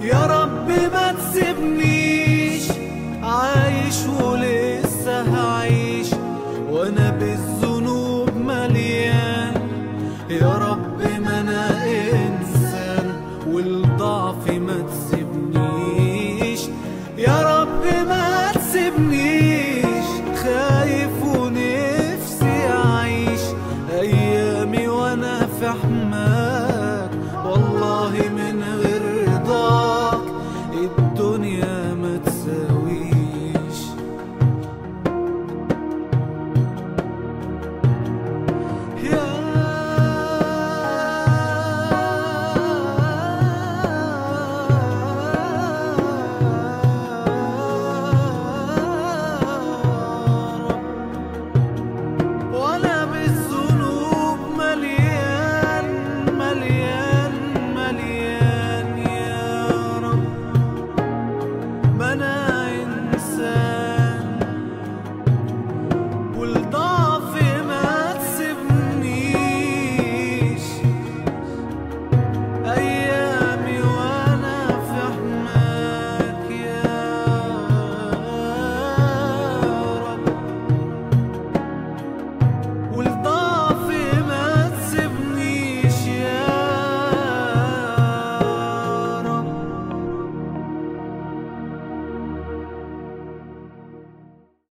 يا رب ما تسيبنيش عايش ولسه هعيش وأنا بالذنوب مليان. يا رب ما أنا إنسان والضعف ما تسيبنيش. يا رب ما تسيبنيش خايف ونفسي أعيش. أيامي وأنا في حمام. Ali.